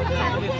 Obrigado.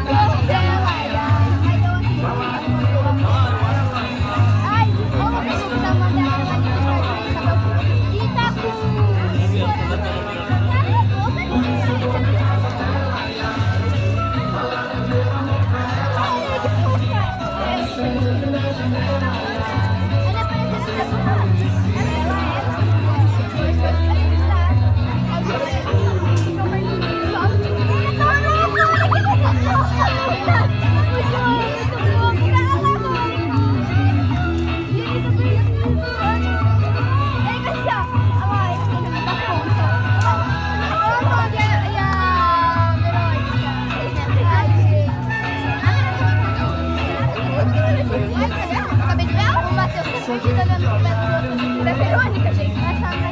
Acabei de ver o Matheus tá olhando pro Verônica, gente. Não é só não.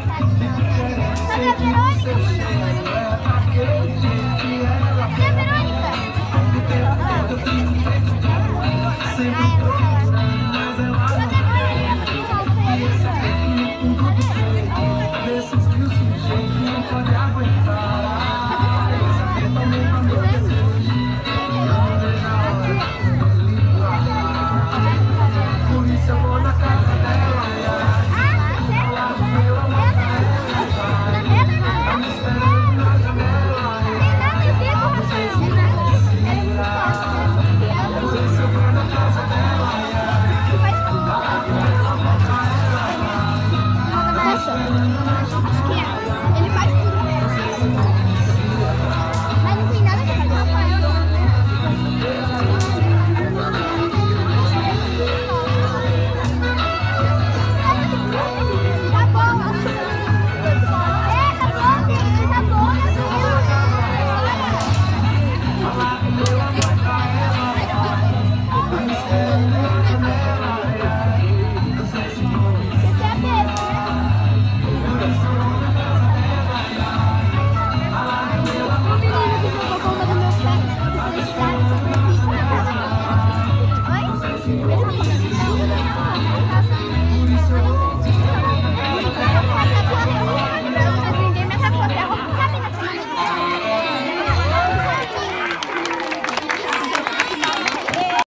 Verônica. Cadê a Verônica? Ah, é, é. lá.